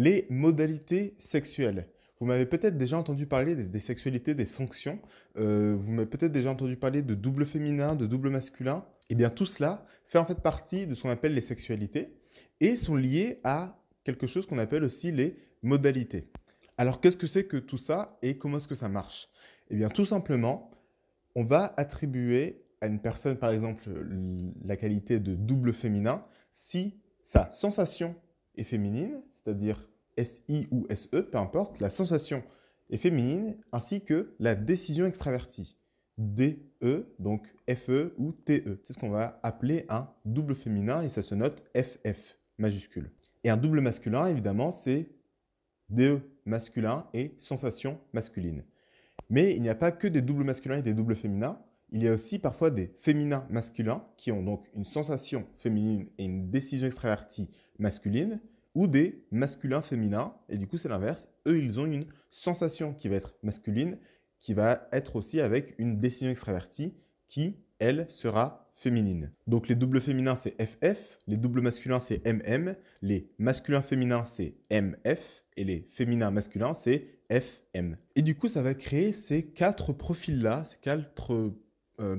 Les modalités sexuelles. Vous m'avez peut-être déjà entendu parler des, sexualités, des fonctions. Euh, vous m'avez peut-être déjà entendu parler de double féminin, de double masculin. Eh bien, tout cela fait en fait partie de ce qu'on appelle les sexualités et sont liés à quelque chose qu'on appelle aussi les modalités. Alors, qu'est-ce que c'est que tout ça et comment est-ce que ça marche? Eh bien, tout simplement, on va attribuer à une personne, par exemple, la qualité de double féminin si sa sensation est féminine, c'est-à-dire SI ou SE, peu importe, la sensation est féminine, ainsi que la décision extravertie, DE, donc FE ou TE. C'est ce qu'on va appeler un double féminin et ça se note FF majuscule. Et un double masculin, évidemment, c'est DE masculin et sensation masculine. Mais il n'y a pas que des doubles masculins et des doubles féminins. Il y a aussi parfois des féminins masculins qui ont donc une sensation féminine et une décision extravertie masculine, ou des masculins féminins, et du coup c'est l'inverse, eux ils ont une sensation qui va être masculine, qui va être aussi avec une décision extravertie qui, elle, sera féminine. Donc les doubles féminins c'est FF, les doubles masculins c'est MM, les masculins féminins c'est MF, et les féminins masculins c'est FM. Et du coup ça va créer ces quatre profils-là, ces quatre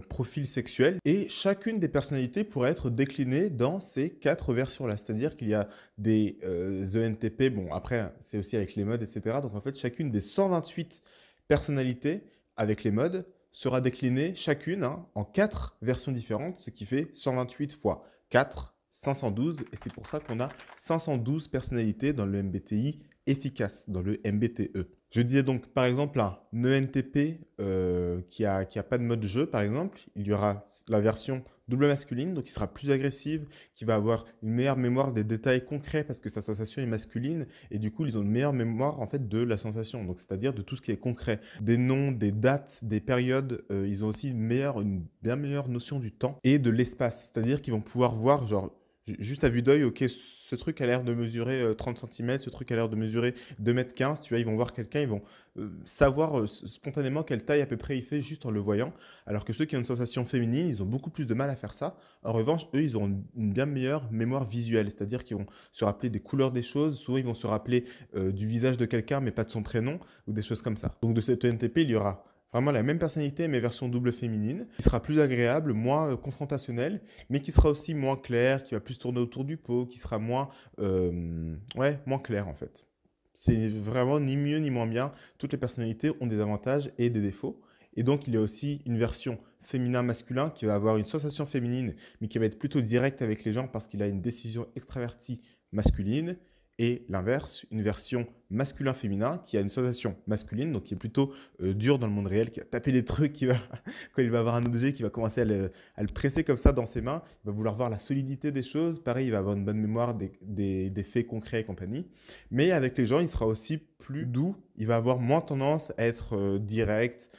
profil sexuel et chacune des personnalités pourrait être déclinée dans ces quatre versions-là. C'est-à-dire qu'il y a des ENTP, euh, e bon après c'est aussi avec les modes, etc. Donc en fait chacune des 128 personnalités avec les modes sera déclinée chacune hein, en quatre versions différentes, ce qui fait 128 fois 4, 512 et c'est pour ça qu'on a 512 personnalités dans le MBTI efficace, dans le MBTE. Je disais donc par exemple un ENTP euh, qui n'a qui a pas de mode jeu par exemple, il y aura la version double masculine, donc qui sera plus agressive, qui va avoir une meilleure mémoire des détails concrets parce que sa sensation est masculine et du coup ils ont une meilleure mémoire en fait de la sensation, donc c'est-à-dire de tout ce qui est concret, des noms, des dates, des périodes, euh, ils ont aussi une meilleure, une bien meilleure notion du temps et de l'espace, c'est-à-dire qu'ils vont pouvoir voir genre juste à vue d'œil, ok, ce truc a l'air de mesurer 30 euh, cm, ce truc a l'air de mesurer 2 m 15, tu vois, ils vont voir quelqu'un, ils vont euh, savoir euh, spontanément quelle taille à peu près il fait juste en le voyant, alors que ceux qui ont une sensation féminine, ils ont beaucoup plus de mal à faire ça. En revanche, eux, ils ont une bien meilleure mémoire visuelle, c'est-à-dire qu'ils vont se rappeler des couleurs des choses, souvent ils vont se rappeler du visage de quelqu'un, mais pas de son prénom, ou des choses comme ça. Donc de cette ENTP, il y aura Vraiment la même personnalité, mais version double féminine, qui sera plus agréable, moins euh, confrontationnel, mais qui sera aussi moins clair, qui va plus tourner autour du pot, qui sera moins, euh, ouais, moins clair en fait. C'est vraiment ni mieux ni moins bien. Toutes les personnalités ont des avantages et des défauts. Et donc, il y a aussi une version féminin-masculin qui va avoir une sensation féminine, mais qui va être plutôt directe avec les gens parce qu'il a une décision extravertie masculine et l'inverse, une version masculin-féminin qui a une sensation masculine, donc qui est plutôt euh, dur dans le monde réel, qui va taper des trucs, qui va, quand il va avoir un objet, qui va commencer à le, presser comme ça dans ses mains, il va vouloir voir la solidité des choses, pareil, il va avoir une bonne mémoire des, faits concrets et compagnie. Mais avec les gens, il sera aussi plus doux, il va avoir moins tendance à être euh, direct,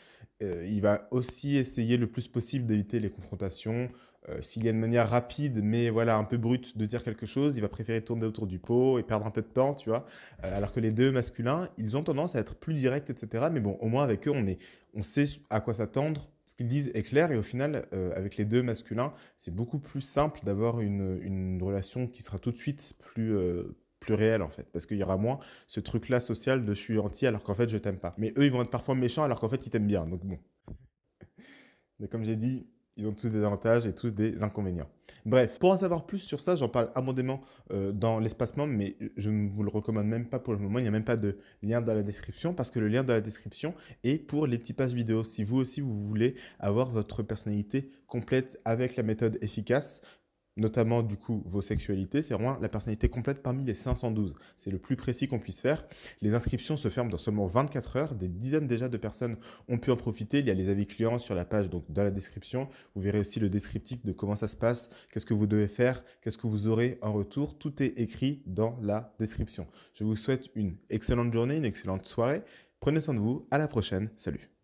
euh, il va aussi essayer le plus possible d'éviter les confrontations, euh, s'il y a une manière rapide, mais voilà, un peu brute de dire quelque chose, il va préférer tourner autour du pot et perdre un peu de temps, tu vois. Euh, alors que les deux masculins, ils ont tendance à être plus directs, etc. Mais bon, au moins avec eux, on, est, on sait à quoi s'attendre. Ce qu'ils disent est clair et au final, euh, avec les deux masculins, c'est beaucoup plus simple d'avoir une, relation qui sera tout de suite plus, plus réelle en fait, parce qu'il y aura moins ce truc-là social de je suis anti alors qu'en fait je t'aime pas. Mais eux, ils vont être parfois méchants alors qu'en fait ils t'aiment bien. Donc bon. Mais comme j'ai dit, ils ont tous des avantages et tous des inconvénients. Bref, pour en savoir plus sur ça, j'en parle abondamment euh, dans l'espace membre, mais je ne vous le recommande même pas pour le moment. Il n'y a même pas de lien dans la description parce que le lien dans la description est pour les typages vidéo. Si vous aussi vous voulez avoir votre personnalité complète avec la méthode efficace, notamment du coup vos sexualités, c'est vraiment la personnalité complète parmi les 512. C'est le plus précis qu'on puisse faire. Les inscriptions se ferment dans seulement 24 heures. Des dizaines déjà de personnes ont pu en profiter. Il y a les avis clients sur la page, donc dans la description. Vous verrez aussi le descriptif de comment ça se passe, qu'est-ce que vous devez faire, qu'est-ce que vous aurez en retour. Tout est écrit dans la description. Je vous souhaite une excellente journée, une excellente soirée. Prenez soin de vous. À la prochaine. Salut.